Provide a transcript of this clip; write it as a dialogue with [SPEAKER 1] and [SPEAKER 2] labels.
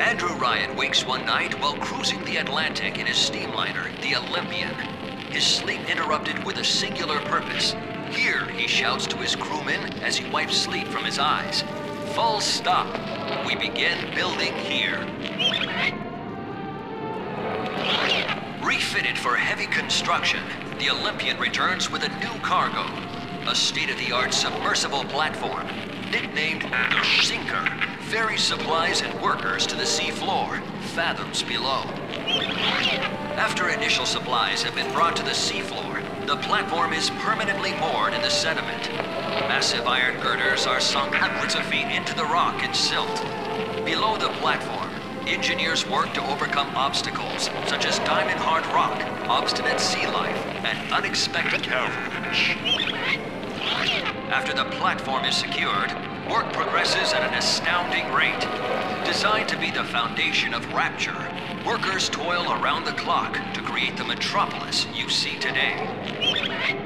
[SPEAKER 1] Andrew Ryan wakes one night while cruising the Atlantic in his steamliner, the Olympian. His sleep interrupted with a singular purpose. Here, he shouts to his crewmen as he wipes sleep from his eyes. Full stop. We begin building here. Refitted for heavy construction, the Olympian returns with a new cargo. A state-of-the-art submersible platform, nicknamed the Sinker, ferries supplies and workers to the sea floor, fathoms below. After initial supplies have been brought to the seafloor, the platform is permanently moored in the sediment. Massive iron girders are sunk hundreds of feet into the rock and silt. Below the platform, engineers work to overcome obstacles such as diamond-hard rock, obstinate sea life, and unexpected. After the platform is secured, work progresses at an astounding rate. Designed to be the foundation of Rapture, workers toil around the clock to create the metropolis you see today.